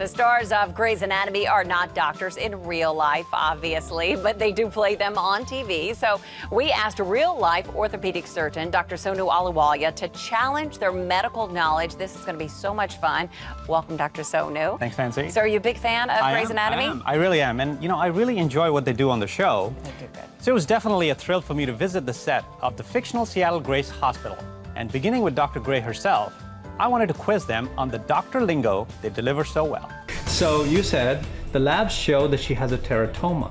The stars of Grey's Anatomy are not doctors in real life, obviously, but they do play them on TV. So we asked real life orthopedic surgeon Dr. Sonu Ahluwalia to challenge their medical knowledge. This is going to be so much fun. Welcome, Dr. Sonu. Thanks, Nancy. So are you a big fan of I Grey's am, Anatomy? I, am. I really am. And, you know, I really enjoy what they do on the show. They do good. So it was definitely a thrill for me to visit the set of the fictional Seattle Grace Hospital. And beginning with Dr. Grey herself, I wanted to quiz them on the doctor lingo they deliver so well. So you said the labs show that she has a teratoma.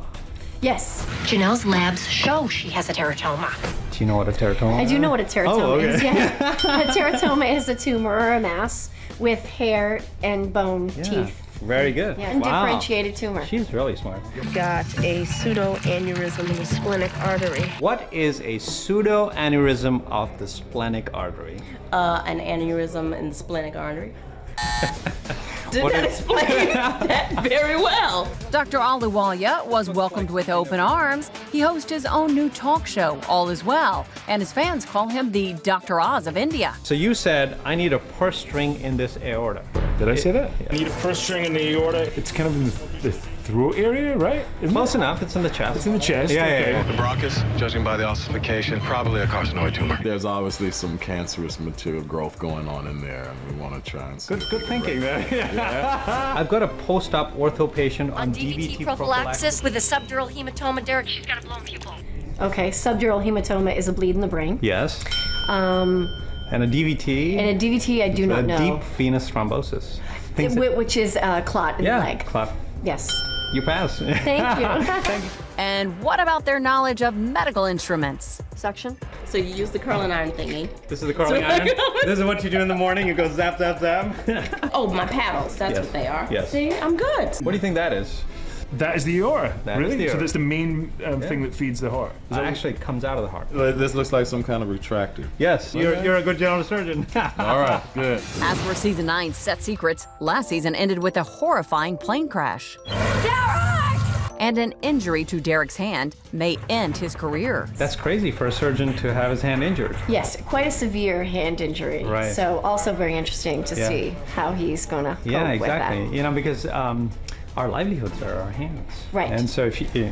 Yes, Janelle's labs show she has a teratoma. Do you know what a teratoma is? I do know what a teratoma Oh, okay. is. Yeah. a teratoma is a tumor or a mass with hair and bone Yeah. teeth. Very good. Yeah, wow. undifferentiated tumor. She's really smart. got a pseudoaneurysm in the splenic artery. What is a pseudoaneurysm of the splenic artery? Uh, an aneurysm in the splenic artery. Did What not is- explain that very well. Dr. Ahluwalia was welcomed with open arms. He hosts his own new talk show, All Is Well, and his fans call him the Dr. Oz of India. So you said I need a purse string in this aorta. Did I say that? I need a purse string in the aorta. It's kind of in the, the throat area, right? Isn't Close it? enough. It's in the chest. It's in the chest. Yeah, okay. yeah, yeah. The bronchus, judging by the ossification, probably a carcinoid tumor. There's obviously some cancerous material growth going on in there, and we want to try and see. Good, good we can thinking break there. I've got a post-op ortho patient on, On DVT prophylaxis with a subdural hematoma, Derek, she's got a blown pupil. Okay, subdural hematoma is a bleed in the brain. Yes. Um, And a DVT. and a DVT, I do a not know. A deep venous thrombosis. Things which is a clot in yeah. the leg. Clot. Yes. You pass. Thank you. And what about their knowledge of medical instruments? Suction. So you use the curling iron thingy. This is the curling So- iron. this is what you do in the morning. It goes zap, zap, zap. Oh, my paddles. That's Yes. what they are. Yes. See, I'm good. what do you think that is? That is the aura. That is really? the So that's the main um, thing that feeds the heart. Is It that actually comes out of the heart. This looks like some kind of retractor. Yes, you're, you're a good general surgeon. All right, good. As for season nine's set secrets, last season ended with a horrifying plane crash. Derek! And an injury to Derek's hand may end his career. That's crazy for a surgeon to have his hand injured. yes, quite a severe hand injury. Right. So also very interesting to Yeah. see how he's going to cope Yeah, with that. exactly. You know, because um, our livelihoods are our hands. Right. And so if you. Yeah,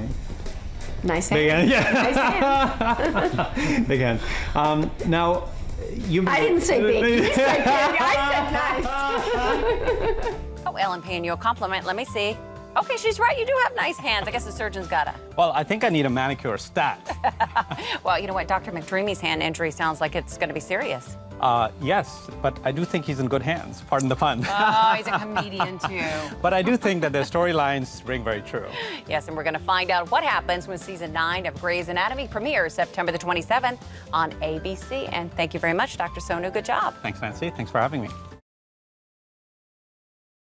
Nice big hand. hand. Nice Yeah. hand. big hand. Um, now, you. I didn't say big. You said big. I said nice. Oh, Ellen paying you a compliment. Let me see. Okay, she's right. You do have nice hands. I guess the surgeon's gotta. Well, I think I need a manicure stat. Well, you know what? Dr. McDreamy's hand injury sounds like it's going to be serious. Uh, yes, but I do think he's in good hands. Pardon the pun. Oh, he's a comedian too. but I do think that their storylines ring very true. Yes, and we're going to find out what happens when season nine of Grey's Anatomy premieres September the 27th on ABC. And thank you very much, Dr. Sonu. Good job. Thanks, Nancy. Thanks for having me.